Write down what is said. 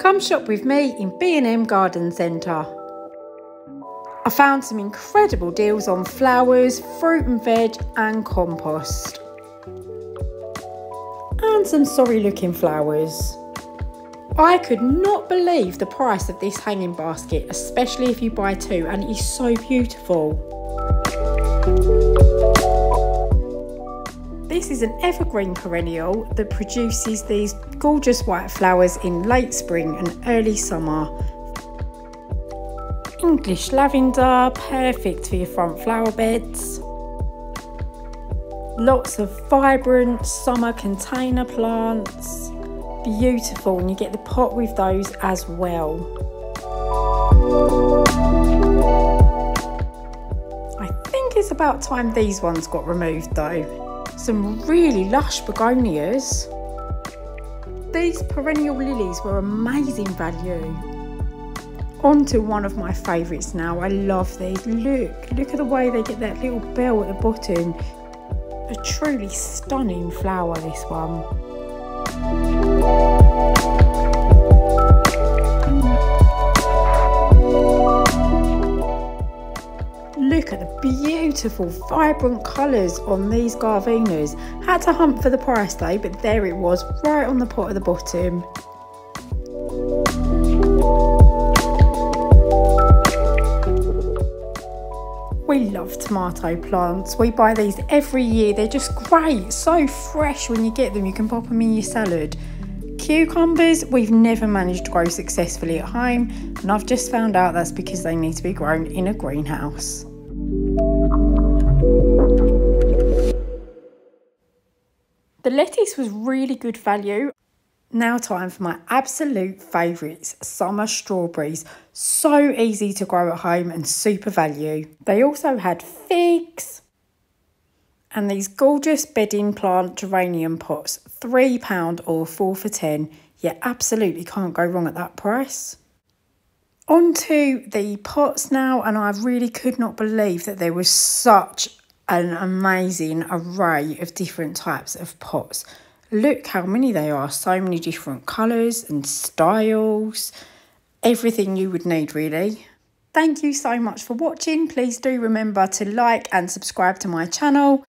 Come shop with me in B&M Garden Centre. I found some incredible deals on flowers, fruit and veg and compost. And some sorry looking flowers. I could not believe the price of this hanging basket, especially if you buy two, and it is so beautiful. This is an evergreen perennial that produces these gorgeous white flowers in late spring and early summer. English lavender, perfect for your front flower beds. Lots of vibrant summer container plants beautiful and you get the pot with those as well. I think it's about time these ones got removed though. Some really lush begonias. These perennial lilies were amazing value. On to one of my favourites now. I love these. Look, look at the way they get that little bell at the bottom. A truly stunning flower, this one. Look at the beautiful vibrant colours on these Garvineas. Had to hunt for the price though, but there it was, right on the pot at the bottom. We love tomato plants. We buy these every year. They're just great, so fresh when you get them. You can pop them in your salad. Cucumbers, we've never managed to grow successfully at home, and I've just found out that's because they need to be grown in a greenhouse. The lettuce was really good value. Now time for my absolute favourites, summer strawberries. So easy to grow at home and super value. They also had figs and these gorgeous bedding plant geranium pots. £3 or 4 for 10. You absolutely can't go wrong at that price. On to the pots now and I really could not believe that there was such an amazing array of different types of pots. Look how many they are, so many different colours and styles, everything you would need really. Thank you so much for watching. Please do remember to like and subscribe to my channel.